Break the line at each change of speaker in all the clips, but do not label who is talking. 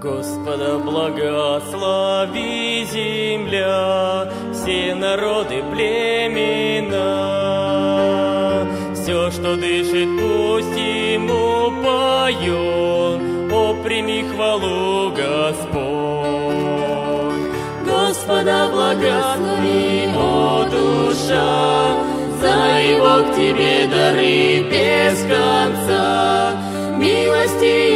Господа благослови земля, все народы племена. Все, что дышит, пусть ему поет, о, прими хвалу, Господь. Господа благослови, о душа, за его к тебе дары без конца. Милости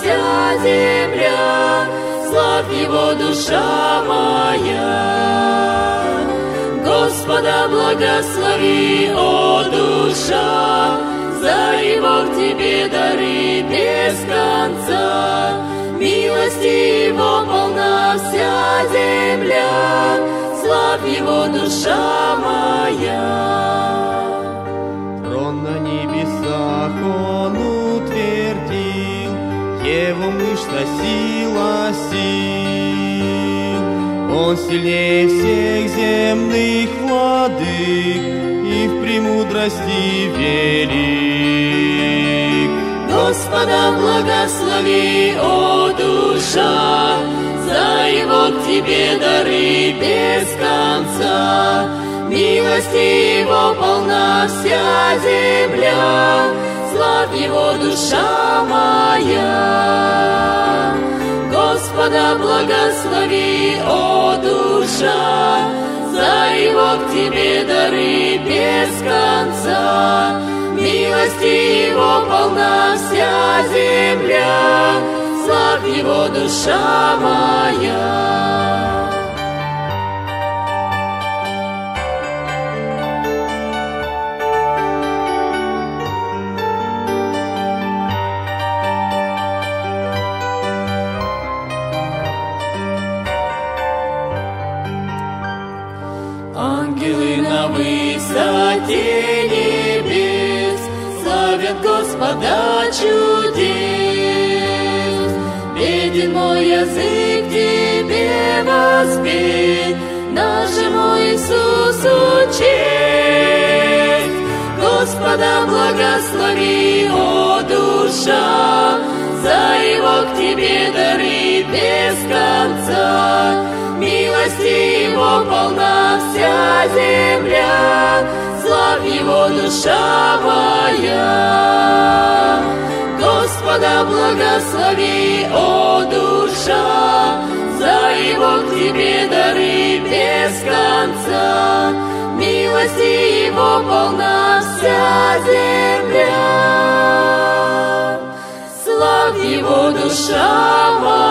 вся земля, славь его душа моя. Господа благослови, о душа, за его к тебе дары без конца. Милости его полна вся земля, славь его душа моя.
Его мышца сила сил. Он сильнее всех земных владык И в премудрости велик.
Господа благослови, о душа, за его к тебе дары без конца. Милости его полна вся земля, славь его душа моя. Господа благослови, о душа, за его к тебе дары без конца. Милости его полна вся земля, славь его душа моя. Высоте небес Славят Господа чудес. Беден мой язык тебе воспеть, Нашему Иисусу честь. Господа благослови, о душа, За его к тебе дары без конца. Милости его полна вся земля, славь его душа моя. Господа благослови, о душа, за его к тебе дары без конца. Милости его полна вся земля, славь его душа моя.